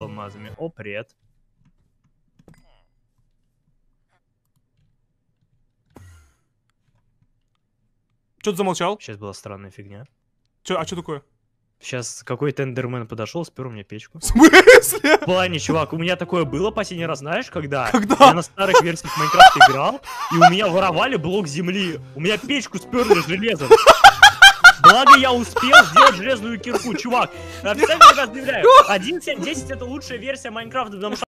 алмазами. О, привет. Че ты замолчал? Сейчас была странная фигня. Чё, а что такое? Сейчас какой-то эндермен подошел, спер у меня печку. В смысле? В плане, чувак, у меня такое было последний раз, знаешь, когда? Когда? Я на старых версиях Майнкрафта играл, и у меня воровали блок земли. У меня печку сперли железом. Благо я успел сделать железную кирку, чувак. Официально тебя заявляю, 1.7.10 это лучшая версия Майнкрафта, потому что